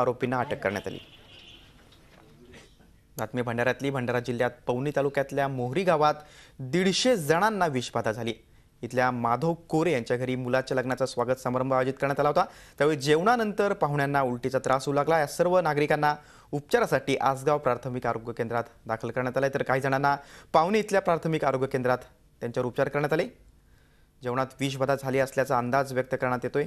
आरोपींना अटक करण्यात आली. बातमी भंडाऱ्यातली भंडारा जिल्ह्यात पवनी तालुक्यातल्या मोहरी गावात दीडशे जणांना विषबाधा झाली. इथल्या माधव कोरे यांच्या घरी मुलाच्या लग्नाचा स्वागत समारंभ आयोजित करण्यात आला होता. त्यावेळी जेवणानंतर पाहुण्यांना उलटीचा त्रास होऊ लागला. या सर्व नागरिकांना उपचारासाठी आसगाव प्राथमिक आरोग्य केंद्रात दाखल करण्यात आले तर काही जणांना पाहुणे इथल्या प्राथमिक आरोग्य केंद्रात त्यांच्यावर उपचार करण्यात आले. जेवणात विषबाधा झाली असल्याचा अंदाज व्यक्त करण्यात येतोय.